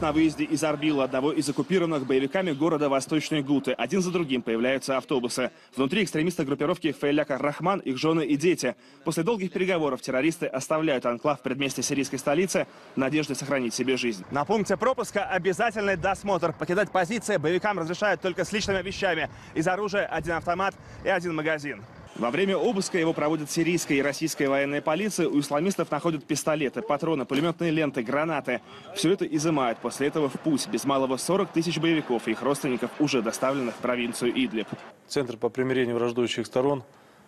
На выезде из Арбила, одного из оккупированных боевиками города Восточной Гуты, один за другим появляются автобусы. Внутри экстремисты группировки Фейляка Рахман, их жены и дети. После долгих переговоров террористы оставляют анклав в предместе сирийской столицы в надежде сохранить себе жизнь. На пункте пропуска обязательный досмотр. Покидать позиции боевикам разрешают только с личными вещами. Из оружия один автомат и один магазин. Во время обыска его проводят сирийская и российская военная полиция. У исламистов находят пистолеты, патроны, пулеметные ленты, гранаты. Все это изымают. После этого в путь. Без малого 40 тысяч боевиков и их родственников уже доставлены в провинцию Идлиб. Центр по примирению враждующих сторон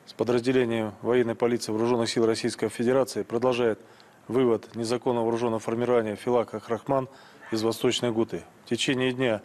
с подразделением военной полиции Вооруженных сил Российской Федерации продолжает вывод незаконного вооруженного формирования Филака Храхман из Восточной Гуты. В течение дня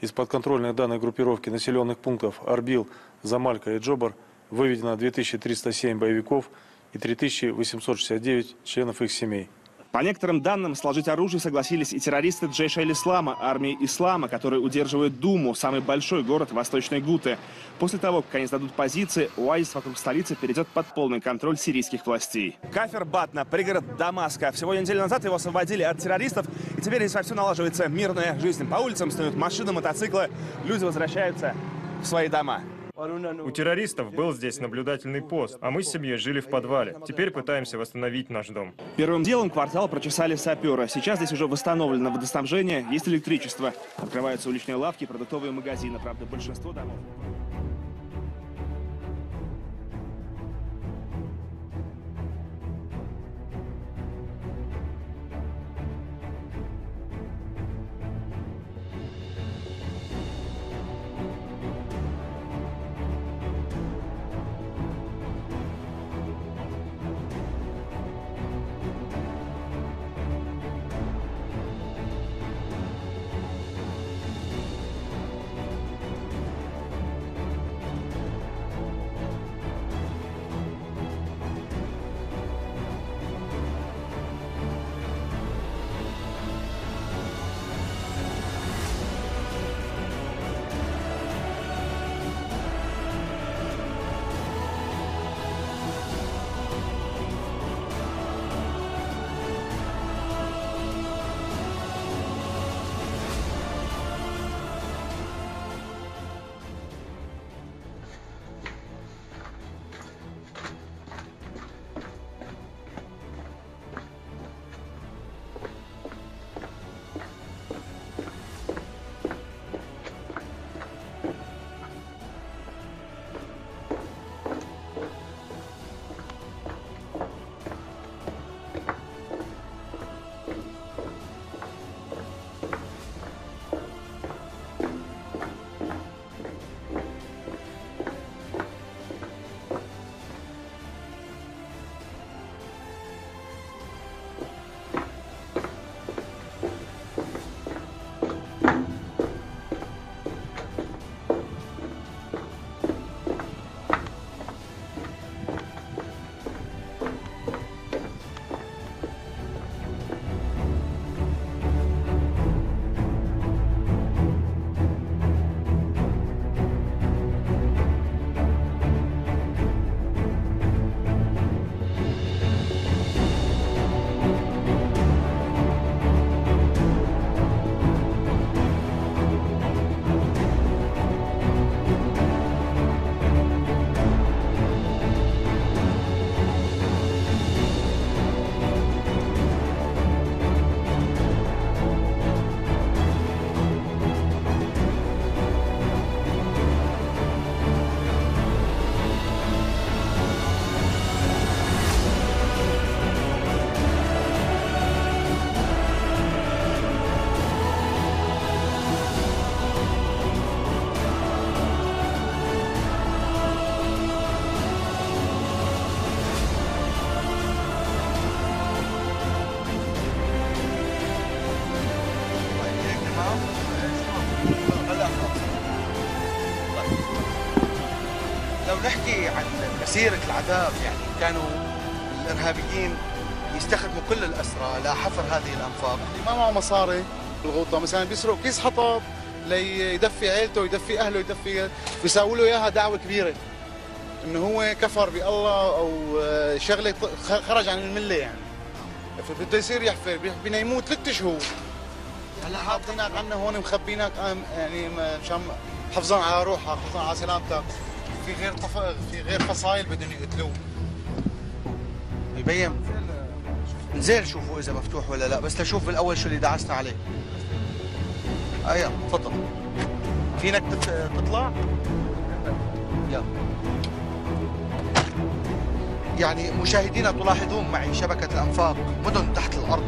из подконтрольных данной группировки населенных пунктов Арбил, Замалька и Джобар – выведено 2307 боевиков и 3869 членов их семей. По некоторым данным, сложить оружие согласились и террористы Джейша ислама армии Ислама, которые удерживают Думу, самый большой город Восточной Гуты. После того, как они сдадут позиции, оазис вокруг столицы перейдет под полный контроль сирийских властей. Кафер Батна, пригород Дамаска. Всего неделю назад его освободили от террористов, и теперь здесь вовсю налаживается мирная жизнь. По улицам стоят машины, мотоциклы, люди возвращаются в свои дома. У террористов был здесь наблюдательный пост, а мы с семьей жили в подвале. Теперь пытаемся восстановить наш дом. Первым делом квартал прочесали саперы. Сейчас здесь уже восстановлено водоснабжение, есть электричество. Открываются уличные лавки, продуктовые магазины. Правда, большинство домов... نحكي عن مسيرة العذاب يعني كانوا الإرهابيين يستخدموا كل الأسرى لحفر هذه الأنفاق. اللي ما معه مصاري الغوطة مثلا بيسرق كيس حطب ليدفي عيلته يدفي أهله يدفي بيساووا له إياها دعوة كبيرة. إنه هو كفر بالله أو شغلة خرج عن الملة يعني. فبده يصير يحفر بينيموه ثلاث شهور. هلا حاطينك عنا هون مخبينك يعني مشان حفظا على روحك حفظا على سلامتك. في غير طف... في غير فصايل بدهم يقتلوه. يبين. نزيل شوفوا إذا مفتوح ولا لا بس لشوف بالأول شو اللي دعسنا عليه. أيوه تفضل. فينك تطلع؟ يلا. يعني مشاهدينا تلاحظون معي شبكة الأنفاق مدن تحت الأرض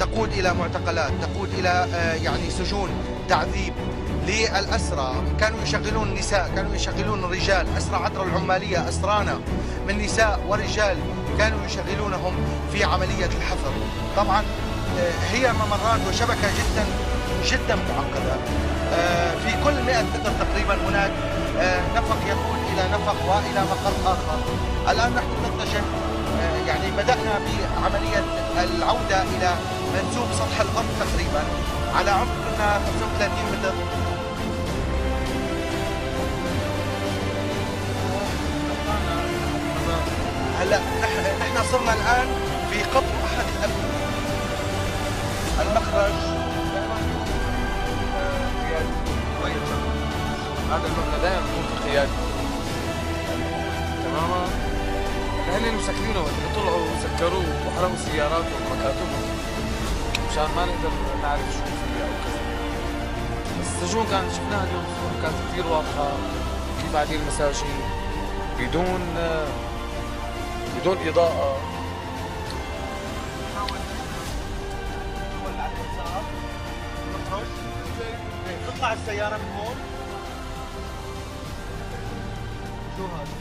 تقود إلى معتقلات تقود إلى آه، يعني سجون تعذيب. للأسرى. كانوا يشغلون النساء كانوا يشغلون الرجال. أسرى عطر العمالية أسرانا من نساء ورجال كانوا يشغلونهم في عملية الحفر. طبعا آه، هي ممرات وشبكة جدا جدا معقدة. آه، في كل 100 متر تقريبا هناك آه، نفق يقود إلى نفق وإلى مقر آخر. الآن نحن نتجه يعني بدأنا بعملية العودة إلى منسوب سطح الأرض تقريبا على عمق كنا 35 متر. هلا نحن صرنا الآن في قبر أحد المخرج. هذا المبنى دائما بيكون في قيادي مسكرينه وقت طلعوا وسكروه وحرقوا سياراته ومكاتبه مشان ما نقدر نعرف شو فيه أو كذا. بس السجون كان شفناها اليوم الصبح كانت كثير واضحة. كيف قاعدين المساجين بدون بدون إضاءة. تطلع السيارة من هون. شو هذا؟